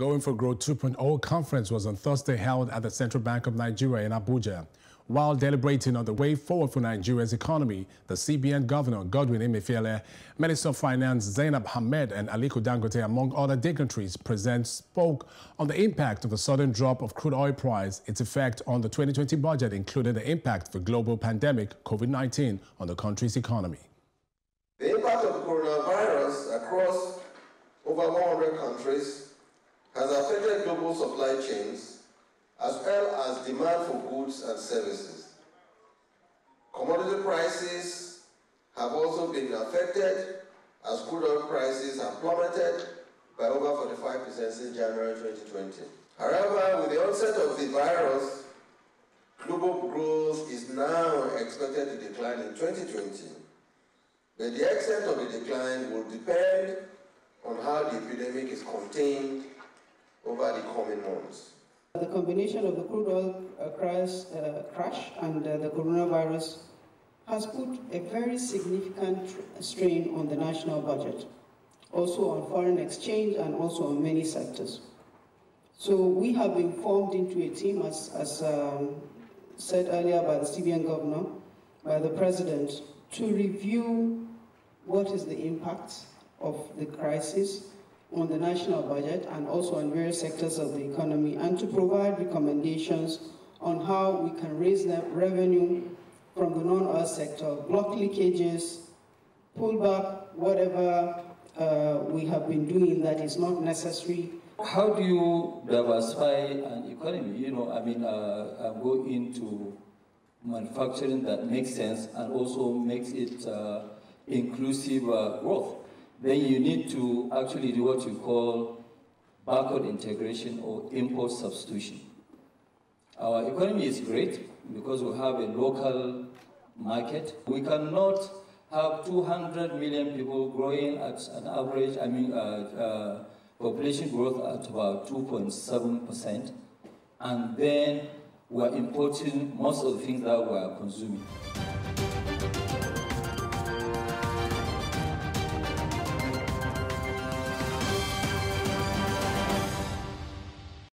Going for Growth 2.0 conference was on Thursday held at the Central Bank of Nigeria in Abuja. While deliberating on the way forward for Nigeria's economy, the CBN Governor Godwin Emefiele, Minister of Finance Zainab Ahmed and Aliko Dangote, among other dignitaries present, spoke on the impact of the sudden drop of crude oil price, its effect on the 2020 budget, including the impact of the global pandemic, COVID-19, on the country's economy. The impact of the coronavirus across over 100 countries has affected global supply chains as well as demand for goods and services. Commodity prices have also been affected as crude oil prices have plummeted by over 45% since January 2020. However, with the onset of the virus, global growth is now expected to decline in 2020. But the extent of the decline will depend on how the epidemic is contained over the coming months. The combination of the crude oil uh, crash, uh, crash and uh, the coronavirus has put a very significant strain on the national budget, also on foreign exchange and also on many sectors. So we have been formed into a team, as, as um, said earlier by the CBN governor, by the president, to review what is the impact of the crisis on the national budget and also on various sectors of the economy and to provide recommendations on how we can raise the revenue from the non-oil sector, block leakages, pull back whatever uh, we have been doing that is not necessary. How do you diversify an economy? You know, I mean, uh, uh, go into manufacturing that makes sense and also makes it uh, inclusive uh, growth then you need to actually do what you call backward integration or import substitution. Our economy is great because we have a local market. We cannot have 200 million people growing at an average, I mean, uh, uh, population growth at about 2.7%, and then we're importing most of the things that we're consuming.